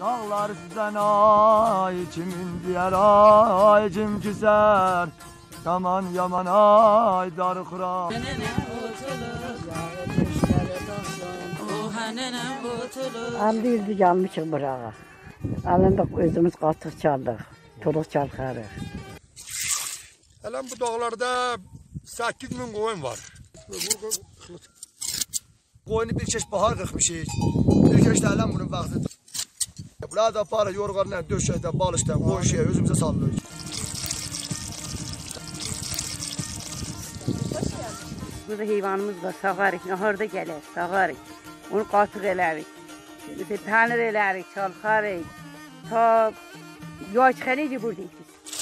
Dağlar sizden ay kimin diğer ay kim küser Yaman yaman ay dar kurar Aldı yüzü gelmişik burağa. Alındık özümüz katık çaldık. Turuk çalkarıq. Helen bu dağlarda 8 bin koyun var. Koyunu bir keç bahar kıkmışız Bir de elem bunun vakti Yox, la da barı yorğanla, döşəkdə, balışda, qonşuya özümüzə sallıyoruz. Burada heyvanımız var, sağarıq, naharda gəlir, sağarıq. Onu qatıq elərik, pənir elərik, çalxarıq. Ta yoçxanədir buradayıq biz.